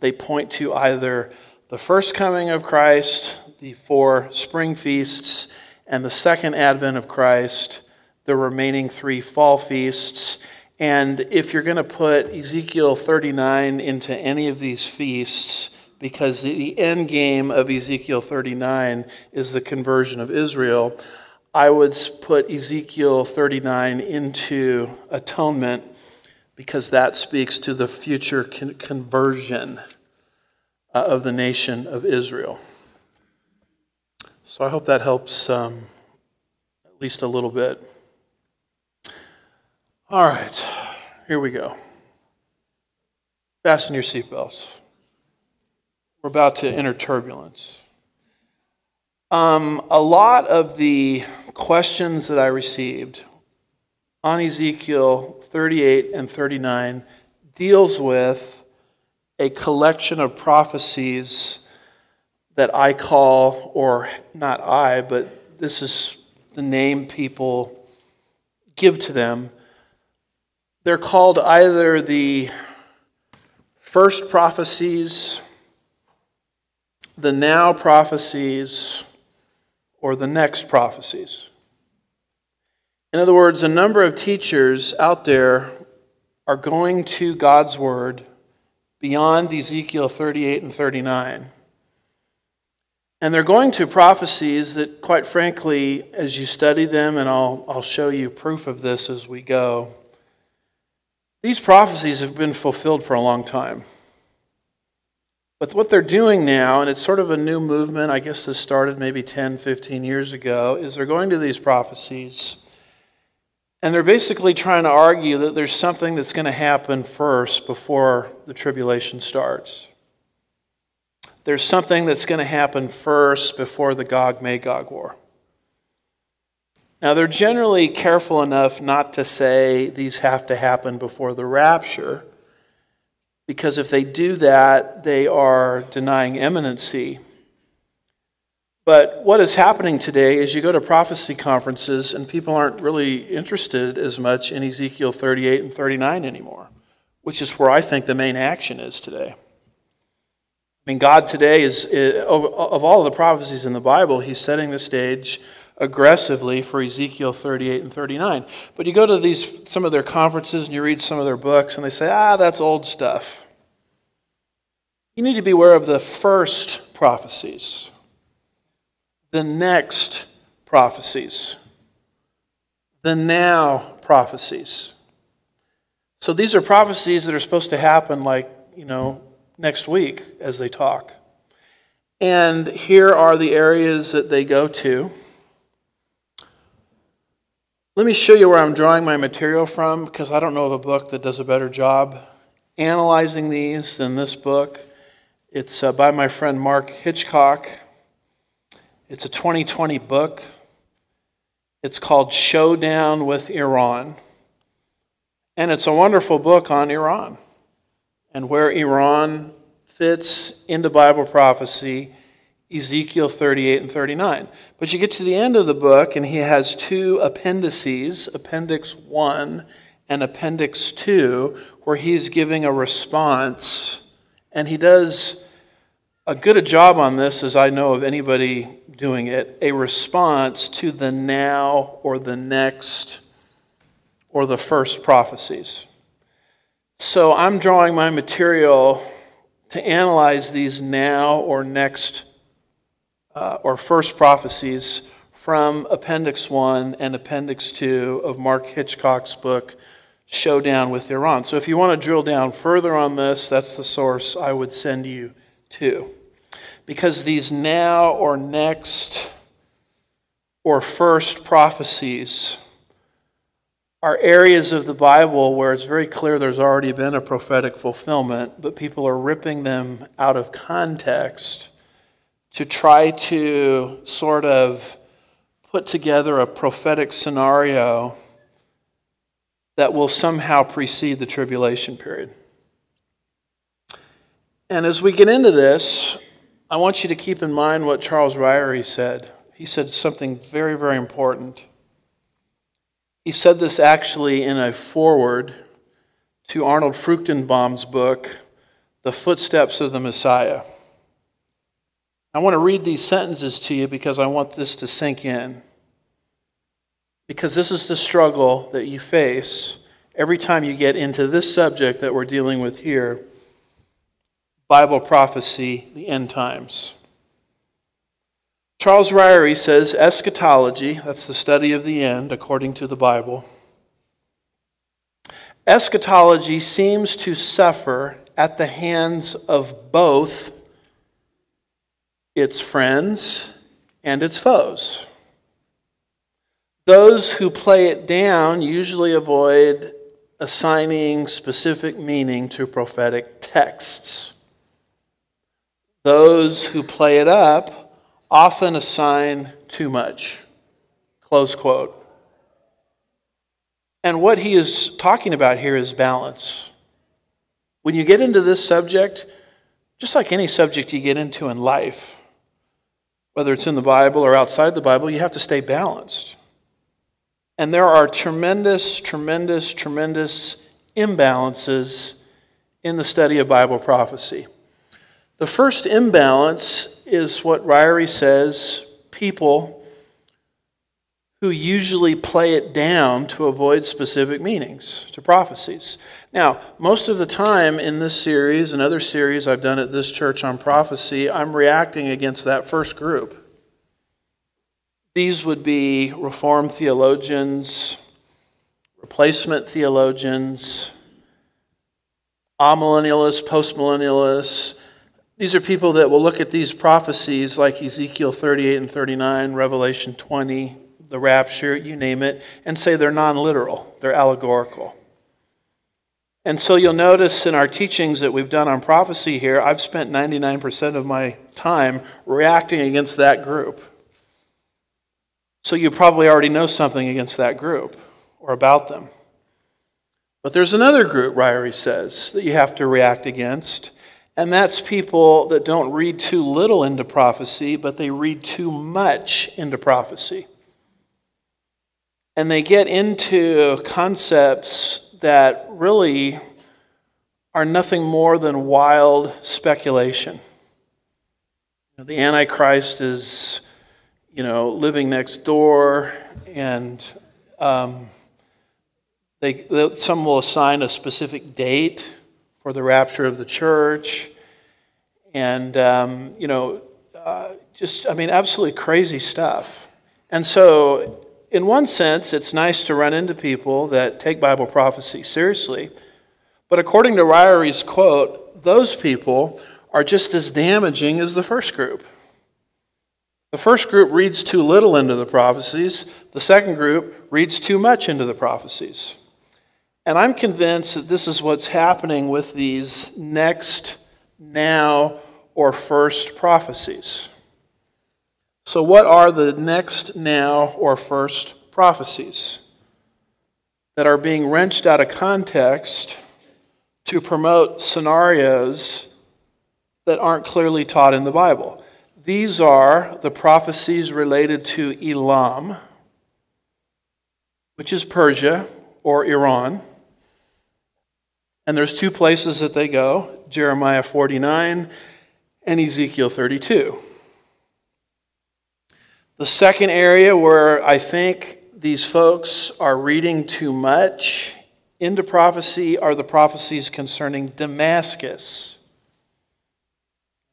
they point to either the first coming of Christ, the four spring feasts, and the second advent of Christ the remaining three fall feasts. And if you're going to put Ezekiel 39 into any of these feasts, because the end game of Ezekiel 39 is the conversion of Israel, I would put Ezekiel 39 into atonement because that speaks to the future conversion uh, of the nation of Israel. So I hope that helps um, at least a little bit. All right, here we go. Fasten your seatbelts. We're about to enter turbulence. Um, a lot of the questions that I received on Ezekiel 38 and 39 deals with a collection of prophecies that I call, or not I, but this is the name people give to them they're called either the first prophecies, the now prophecies, or the next prophecies. In other words, a number of teachers out there are going to God's Word beyond Ezekiel 38 and 39. And they're going to prophecies that, quite frankly, as you study them, and I'll, I'll show you proof of this as we go, these prophecies have been fulfilled for a long time. But what they're doing now, and it's sort of a new movement, I guess this started maybe 10, 15 years ago, is they're going to these prophecies and they're basically trying to argue that there's something that's going to happen first before the tribulation starts. There's something that's going to happen first before the Gog Magog war. Now, they're generally careful enough not to say these have to happen before the rapture, because if they do that, they are denying imminency. But what is happening today is you go to prophecy conferences and people aren't really interested as much in Ezekiel 38 and 39 anymore, which is where I think the main action is today. I mean, God today is, of all the prophecies in the Bible, He's setting the stage aggressively for Ezekiel 38 and 39. But you go to these some of their conferences and you read some of their books and they say, "Ah, that's old stuff." You need to be aware of the first prophecies. The next prophecies. The now prophecies. So these are prophecies that are supposed to happen like, you know, next week as they talk. And here are the areas that they go to. Let me show you where I'm drawing my material from because I don't know of a book that does a better job analyzing these than this book. It's uh, by my friend Mark Hitchcock. It's a 2020 book. It's called Showdown with Iran. And it's a wonderful book on Iran and where Iran fits into Bible prophecy Ezekiel 38 and 39. But you get to the end of the book, and he has two appendices Appendix 1 and Appendix 2, where he's giving a response. And he does a good a job on this as I know of anybody doing it a response to the now or the next or the first prophecies. So I'm drawing my material to analyze these now or next uh, or first prophecies from Appendix 1 and Appendix 2 of Mark Hitchcock's book, Showdown with Iran. So if you want to drill down further on this, that's the source I would send you to. Because these now or next or first prophecies are areas of the Bible where it's very clear there's already been a prophetic fulfillment, but people are ripping them out of context to try to sort of put together a prophetic scenario that will somehow precede the tribulation period. And as we get into this, I want you to keep in mind what Charles Ryrie said. He said something very, very important. He said this actually in a foreword to Arnold Fruchtenbaum's book, The Footsteps of the Messiah. I want to read these sentences to you because I want this to sink in. Because this is the struggle that you face every time you get into this subject that we're dealing with here Bible prophecy, the end times. Charles Ryrie says eschatology, that's the study of the end according to the Bible. Eschatology seems to suffer at the hands of both its friends and its foes. Those who play it down usually avoid assigning specific meaning to prophetic texts. Those who play it up often assign too much. Close quote. And what he is talking about here is balance. When you get into this subject, just like any subject you get into in life, whether it's in the Bible or outside the Bible, you have to stay balanced. And there are tremendous, tremendous, tremendous imbalances in the study of Bible prophecy. The first imbalance is what Ryrie says people who usually play it down to avoid specific meanings to prophecies. Now, most of the time in this series and other series I've done at this church on prophecy, I'm reacting against that first group. These would be Reformed theologians, replacement theologians, amillennialists, postmillennialists. These are people that will look at these prophecies like Ezekiel 38 and 39, Revelation 20, the rapture, you name it, and say they're non literal, they're allegorical. And so you'll notice in our teachings that we've done on prophecy here, I've spent 99% of my time reacting against that group. So you probably already know something against that group or about them. But there's another group, Ryrie says, that you have to react against, and that's people that don't read too little into prophecy, but they read too much into prophecy. And they get into concepts that really are nothing more than wild speculation. The Antichrist is, you know, living next door, and um, they, some will assign a specific date for the rapture of the church. And, um, you know, uh, just, I mean, absolutely crazy stuff. And so, in one sense, it's nice to run into people that take Bible prophecy seriously. But according to Ryrie's quote, those people are just as damaging as the first group. The first group reads too little into the prophecies, the second group reads too much into the prophecies. And I'm convinced that this is what's happening with these next, now, or first prophecies. So, what are the next, now, or first prophecies that are being wrenched out of context to promote scenarios that aren't clearly taught in the Bible? These are the prophecies related to Elam, which is Persia or Iran. And there's two places that they go Jeremiah 49 and Ezekiel 32. The second area where I think these folks are reading too much into prophecy are the prophecies concerning Damascus.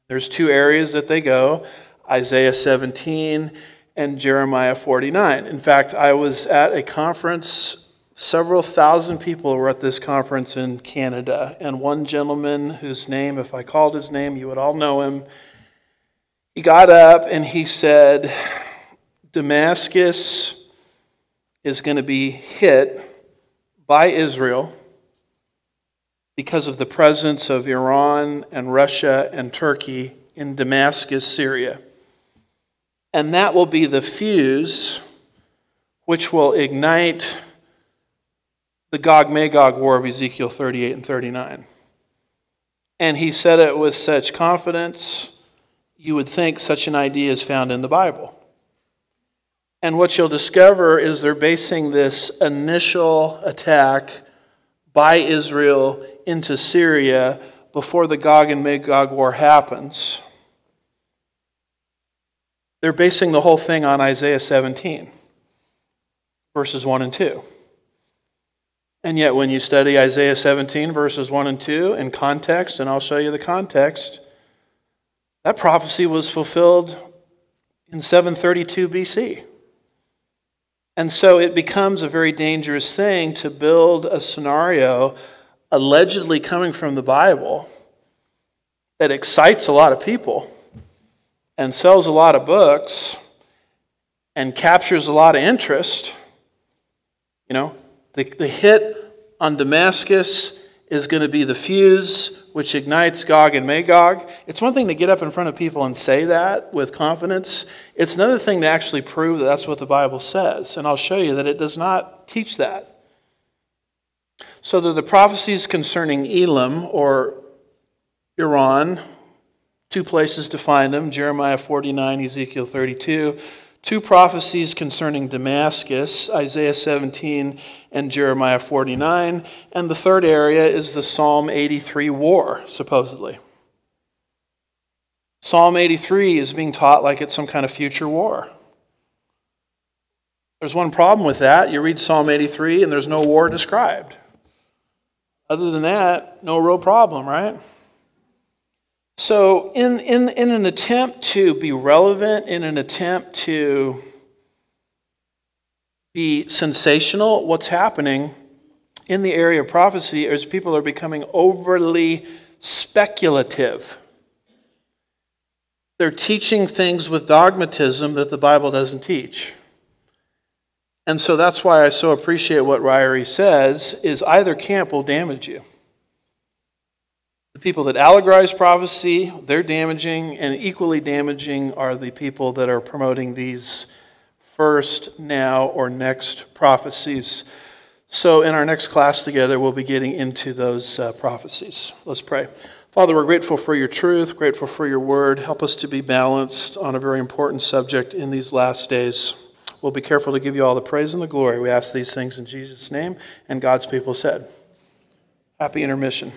There's two areas that they go Isaiah 17 and Jeremiah 49. In fact, I was at a conference Several thousand people were at this conference in Canada, and one gentleman whose name, if I called his name, you would all know him. He got up and he said, Damascus is going to be hit by Israel because of the presence of Iran and Russia and Turkey in Damascus, Syria. And that will be the fuse which will ignite the Gog Magog war of Ezekiel 38 and 39. And he said it with such confidence, you would think such an idea is found in the Bible. And what you'll discover is they're basing this initial attack by Israel into Syria before the Gog and Magog war happens. They're basing the whole thing on Isaiah 17, verses 1 and 2. And yet, when you study Isaiah 17, verses 1 and 2 in context, and I'll show you the context, that prophecy was fulfilled in 732 BC. And so it becomes a very dangerous thing to build a scenario allegedly coming from the Bible that excites a lot of people and sells a lot of books and captures a lot of interest. You know, the, the hit on Damascus is going to be the fuse which ignites Gog and Magog. It's one thing to get up in front of people and say that with confidence. It's another thing to actually prove that that's what the Bible says. And I'll show you that it does not teach that. So that the prophecies concerning Elam or Iran, two places to find them Jeremiah 49, Ezekiel 32 two prophecies concerning Damascus, Isaiah 17 and Jeremiah 49. And the third area is the Psalm 83 war, supposedly. Psalm 83 is being taught like it's some kind of future war. There's one problem with that. You read Psalm 83 and there's no war described. Other than that, no real problem, right? So, in, in, in an attempt to be relevant, in an attempt to be sensational, what's happening in the area of prophecy is people are becoming overly speculative. They're teaching things with dogmatism that the Bible doesn't teach. And so that's why I so appreciate what Ryrie says is either camp will damage you. The people that allegorize prophecy, they're damaging, and equally damaging are the people that are promoting these first, now, or next prophecies. So, in our next class together, we'll be getting into those uh, prophecies. Let's pray. Father, we're grateful for your truth, grateful for your word. Help us to be balanced on a very important subject in these last days. We'll be careful to give you all the praise and the glory. We ask these things in Jesus' name, and God's people said. Happy intermission.